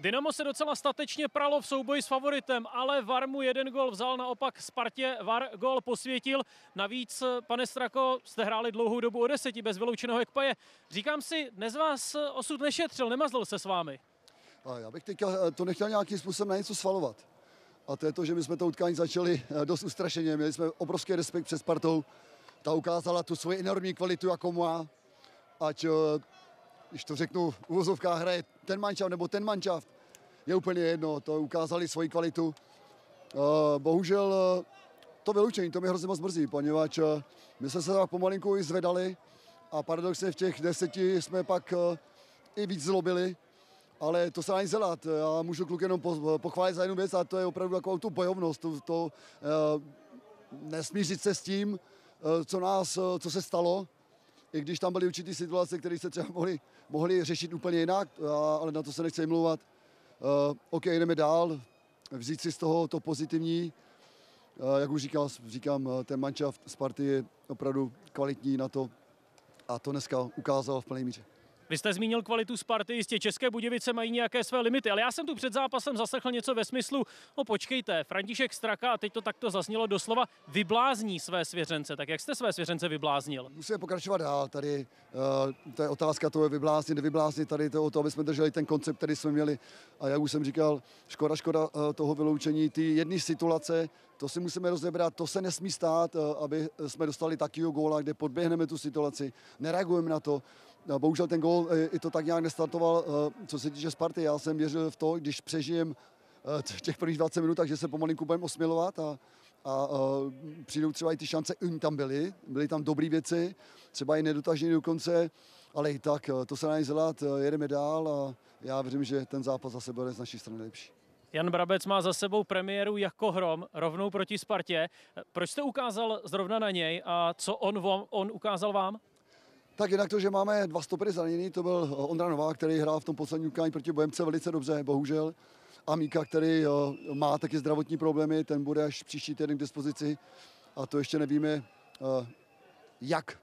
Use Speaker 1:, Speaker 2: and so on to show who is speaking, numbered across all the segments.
Speaker 1: Dynamo se docela statečně pralo v souboji s favoritem, ale VAR mu jeden gol vzal, naopak Spartě VAR gol posvětil. Navíc, pane Strako, jste hráli dlouhou dobu o deseti bez vyloučeného Ekpaje. Říkám si, dnes vás osud nešetřil, nemazl se s vámi.
Speaker 2: A já bych teďka eh, to nechtěl nějakým způsobem na něco svalovat. A to je to, že my jsme to utkání začali eh, dost ustrašeně. Měli jsme obrovský respekt před Spartou. Ta ukázala tu svoji enormní kvalitu, jako má. Ať, eh, když to řeknu, v uvozovkách hraje ten mančav nebo ten mančav, je úplně jedno. To ukázali svoji kvalitu. Bohužel to vyloučení, to mi hrozně moc mrzí, poněvadž my jsme se tak pomalinku i zvedali a paradoxně v těch deseti jsme pak i víc zlobili, ale to se dá nic dělat. Já můžu kluk jenom pochválit za jednu věc a to je opravdu takovou tu bojovnost, to, to nesmířit se s tím, co nás, co se stalo, i když tam byly určitý situace, které se třeba mohly, mohly řešit úplně jinak, ale na to se nechci mluvat. Uh, OK, jdeme dál, vzít si z toho to pozitivní. Uh, jak už říkal, říkám, ten mančaft Sparty je opravdu kvalitní na to a to dneska ukázal v plné míře.
Speaker 1: Vy jste zmínil kvalitu Sparty, jistě České Budějovice mají nějaké své limity, ale já jsem tu před zápasem zaslechl něco ve smyslu, no počkejte, František Straka, a teď to takto zaznělo doslova, vyblázní své svěřence. Tak jak jste své svěřence vybláznil?
Speaker 2: Musíme pokračovat dál. Tady uh, to je otázka to je vybláznit, nevybláznit. Tady to to, aby jsme drželi ten koncept, který jsme měli. A jak už jsem říkal, škoda, škoda uh, toho vyloučení. Ty jedné situace, to si musíme rozebrat, to se nesmí stát, uh, aby jsme dostali takového góla, kde podběhneme tu situaci, nereagujeme na to. No, bohužel ten gol eh, i to tak nějak nestartoval, eh, co se týče Sparty. Já jsem věřil v to, když přežijem eh, těch prvních 20 minut, takže se pomalinku budeme osmilovat a, a, a přijdou třeba i ty šance, oni tam byly, byly tam dobré věci, třeba i nedotažení do konce, ale i tak to se dá dělat, jedeme dál a já věřím, že ten zápas zase bude z naší strany lepší.
Speaker 1: Jan Brabec má za sebou premiéru jako hrom, rovnou proti Spartě. Proč jste ukázal zrovna na něj a co on, on ukázal vám?
Speaker 2: Tak jinak to, že máme dva stopery zraněný, to byl Ondra Novák, který hrál v tom posledním utkání proti Bojemce velice dobře, bohužel. A Míka, který eh, má taky zdravotní problémy, ten bude až příští týden k dispozici. A to ještě nevíme, eh, jak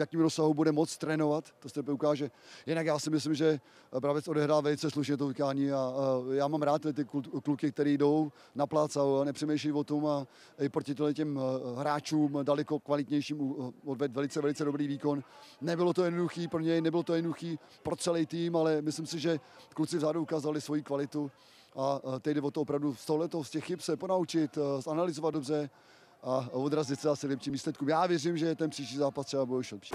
Speaker 2: eh, jakým rozsahu bude moc trénovat, to se teprve ukáže. Jinak já si myslím, že Bravec odehrál velice slušně to utkání a, a já mám rád ty kluky, které jdou na plác a nepřemýšlí o tom a i proti těm eh, hráčům daleko kvalitnějším odved velice, velice dobrý výkon. Nebylo to jednoduchý pro něj, nebylo to jednoduchý pro celý tým, ale myslím si, že kluci vzadu ukázali svoji kvalitu a teď jde o to opravdu z tohoto, z těch chyb se ponaučit, eh, zanalizovat dobře a odrazit se asi lepším výsledkům. Já věřím, že ten příští zápas třeba bude už lepší.